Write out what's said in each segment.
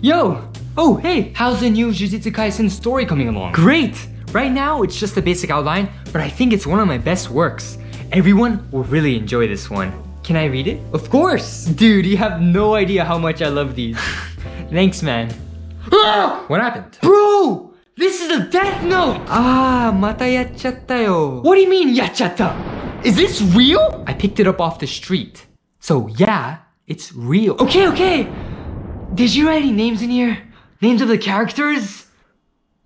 Yo! Oh, hey! How's the new Jujutsu Kaisen story coming along? Great! Right now, it's just a basic outline, but I think it's one of my best works. Everyone will really enjoy this one. Can I read it? Of course! Dude, you have no idea how much I love these. Thanks, man. Ah! What happened? Bro! This is a death note! Ah, mata yachatta yo. What do you mean yachatta? Is this real? I picked it up off the street. So yeah, it's real. Okay, okay! Did you write any names in here? Names of the characters?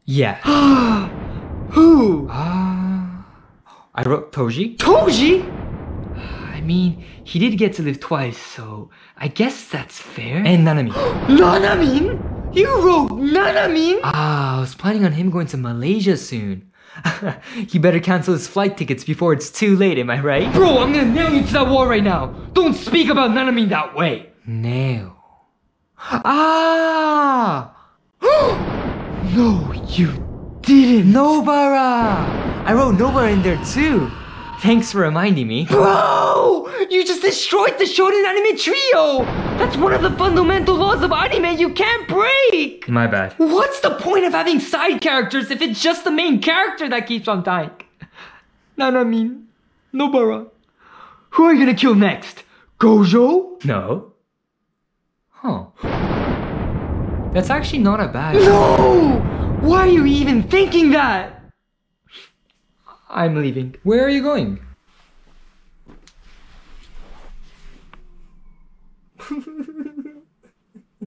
Yeah. Who? Ah. I wrote Toji. Toji? I mean, he did get to live twice, so I guess that's fair. And Nanami. Nanamin? You wrote Nanamin? Ah, I was planning on him going to Malaysia soon. he better cancel his flight tickets before it's too late, am I right? Bro, I'm gonna nail you to that wall right now. Don't speak about Nanamin that way. Nail. Ah! No, you didn't. Nobara! I wrote Nobara in there too. Thanks for reminding me. Bro! You just destroyed the Shonen Anime Trio! That's one of the fundamental laws of anime you can't break! My bad. What's the point of having side characters if it's just the main character that keeps on dying? Nanamin, Nobara. Who are you gonna kill next? Gojo? No. Huh. That's actually not a bad. No! Why are you even thinking that? I'm leaving. Where are you going?